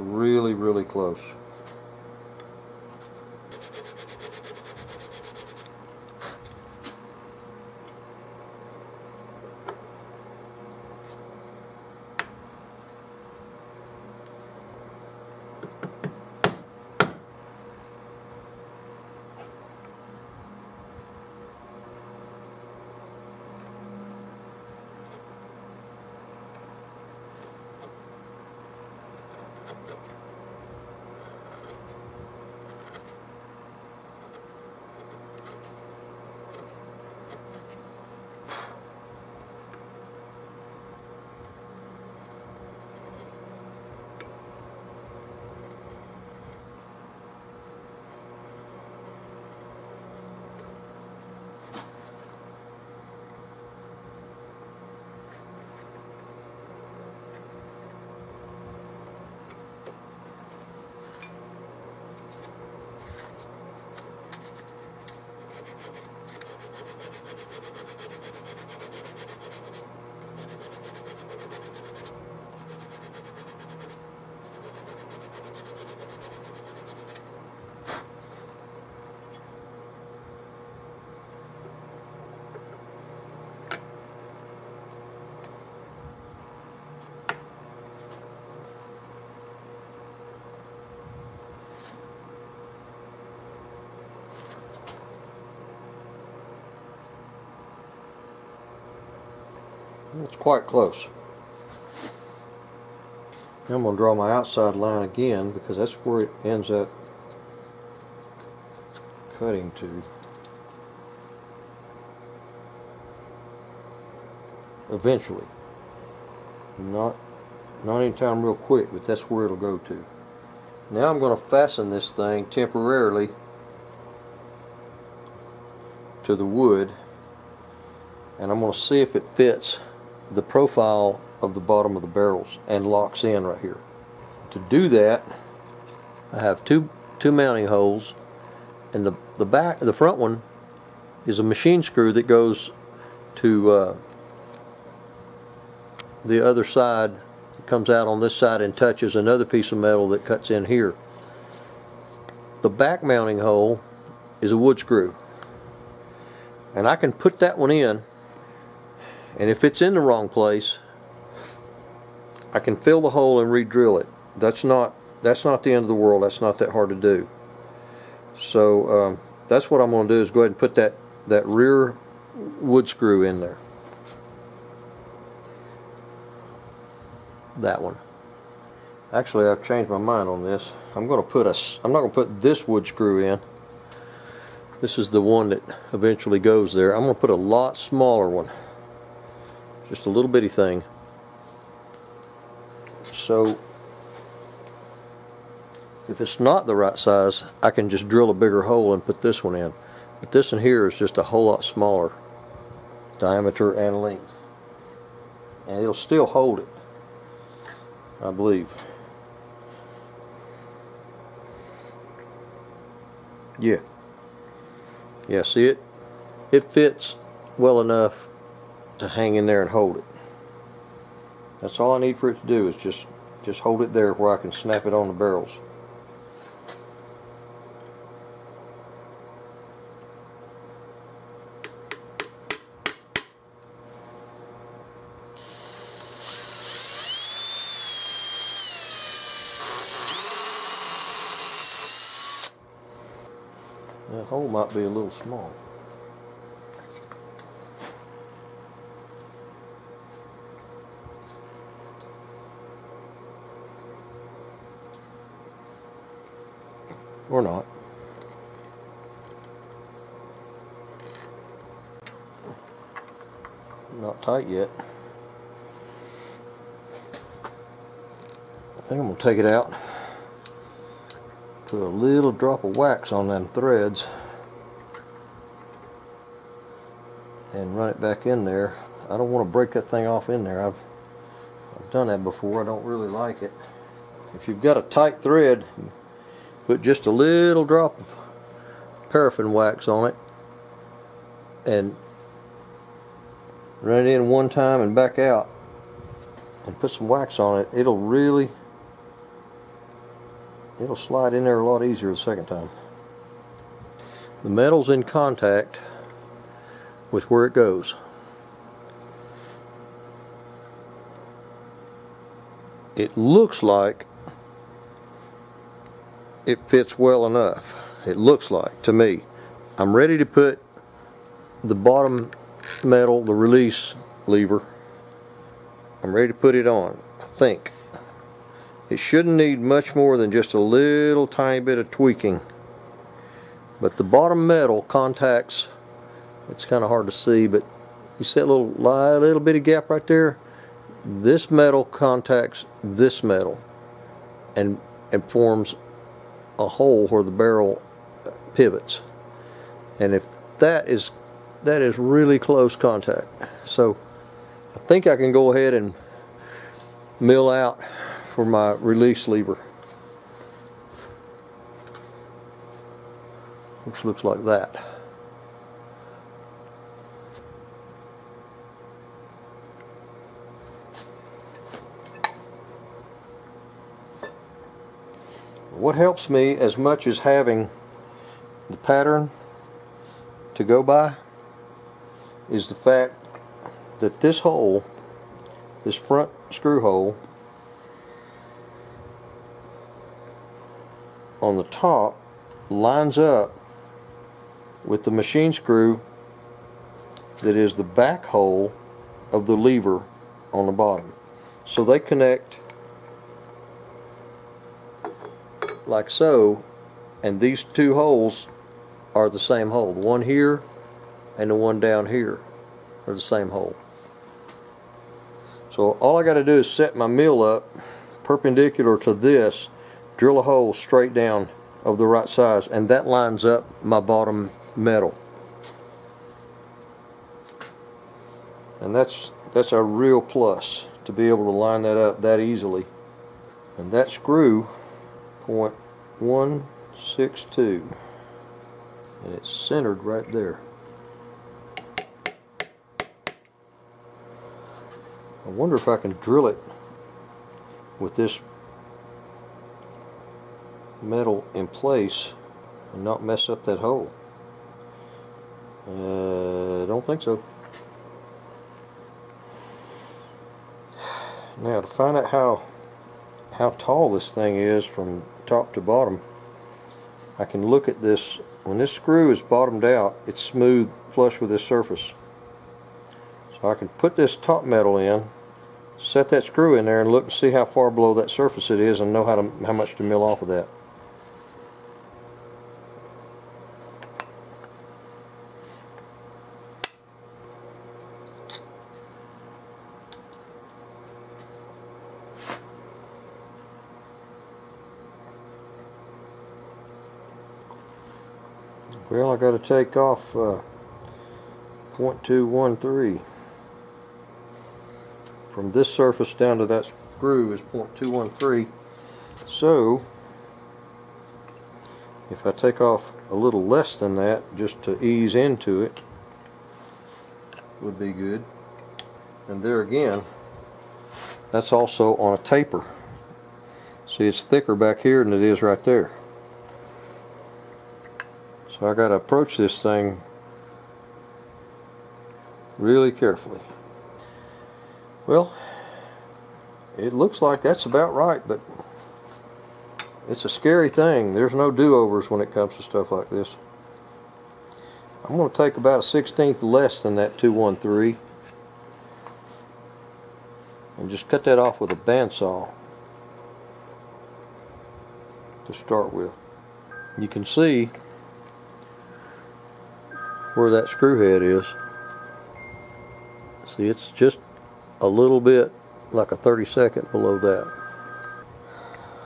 really, really close. It's quite close. I'm going to draw my outside line again because that's where it ends up cutting to. Eventually. Not, not anytime real quick, but that's where it'll go to. Now I'm going to fasten this thing temporarily to the wood and I'm going to see if it fits the profile of the bottom of the barrels and locks in right here. To do that, I have two two mounting holes, and the the back the front one is a machine screw that goes to uh, the other side. Comes out on this side and touches another piece of metal that cuts in here. The back mounting hole is a wood screw, and I can put that one in and if it's in the wrong place, I can fill the hole and re-drill it. That's not that's not the end of the world. That's not that hard to do. So um, that's what I'm going to do is go ahead and put that that rear wood screw in there. That one. Actually, I've changed my mind on this. I'm going to put a. I'm not going to put this wood screw in. This is the one that eventually goes there. I'm going to put a lot smaller one. Just a little bitty thing. So if it's not the right size, I can just drill a bigger hole and put this one in. But this one here is just a whole lot smaller diameter and length. And it'll still hold it, I believe. Yeah. Yeah, see it? It fits well enough to hang in there and hold it. That's all I need for it to do is just just hold it there where I can snap it on the barrels. That hole might be a little small. Or not. Not tight yet. I think I'm going to take it out. Put a little drop of wax on them threads. And run it back in there. I don't want to break that thing off in there. I've, I've done that before. I don't really like it. If you've got a tight thread, put just a little drop of paraffin wax on it and run it in one time and back out and put some wax on it it'll really it'll slide in there a lot easier the second time. The metal's in contact with where it goes. It looks like it fits well enough. It looks like to me. I'm ready to put the bottom metal, the release lever. I'm ready to put it on, I think. It shouldn't need much more than just a little tiny bit of tweaking. But the bottom metal contacts, it's kind of hard to see, but you see that little, little bitty gap right there? This metal contacts this metal and, and forms a hole where the barrel pivots. And if that is that is really close contact. So I think I can go ahead and mill out for my release lever. Which looks like that. What helps me as much as having the pattern to go by is the fact that this hole, this front screw hole on the top lines up with the machine screw that is the back hole of the lever on the bottom. So they connect like so and these two holes are the same hole. The one here and the one down here are the same hole. So all I got to do is set my mill up perpendicular to this drill a hole straight down of the right size and that lines up my bottom metal. And that's that's a real plus to be able to line that up that easily. And that screw point one six two. And it's centered right there. I wonder if I can drill it with this metal in place and not mess up that hole. Uh, I don't think so. Now to find out how how tall this thing is from top to bottom. I can look at this. When this screw is bottomed out it's smooth flush with this surface. So I can put this top metal in set that screw in there and look and see how far below that surface it is and know how to how much to mill off of that Well, I got to take off uh, 0.213. From this surface down to that screw is 0.213. So, if I take off a little less than that just to ease into it, would be good. And there again, that's also on a taper. See, it's thicker back here than it is right there. So I got to approach this thing really carefully. Well, it looks like that's about right, but it's a scary thing. There's no do-overs when it comes to stuff like this. I'm going to take about a 16th less than that 213 and just cut that off with a bandsaw to start with. You can see where that screw head is. See, it's just a little bit like a 32nd below that.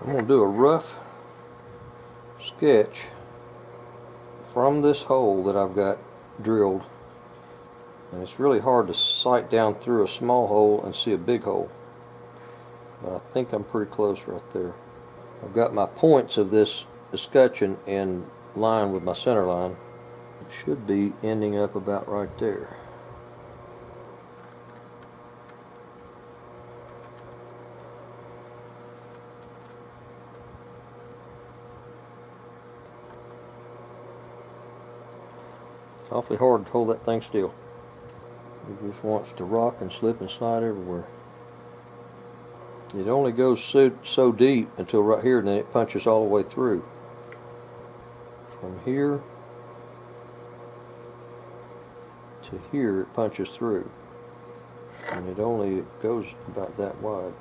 I'm going to do a rough sketch from this hole that I've got drilled. And it's really hard to sight down through a small hole and see a big hole. But I think I'm pretty close right there. I've got my points of this escutcheon in line with my center line should be ending up about right there. It's awfully hard to hold that thing still. It just wants to rock and slip and slide everywhere. It only goes so, so deep until right here and then it punches all the way through. From here to here it punches through and it only goes about that wide.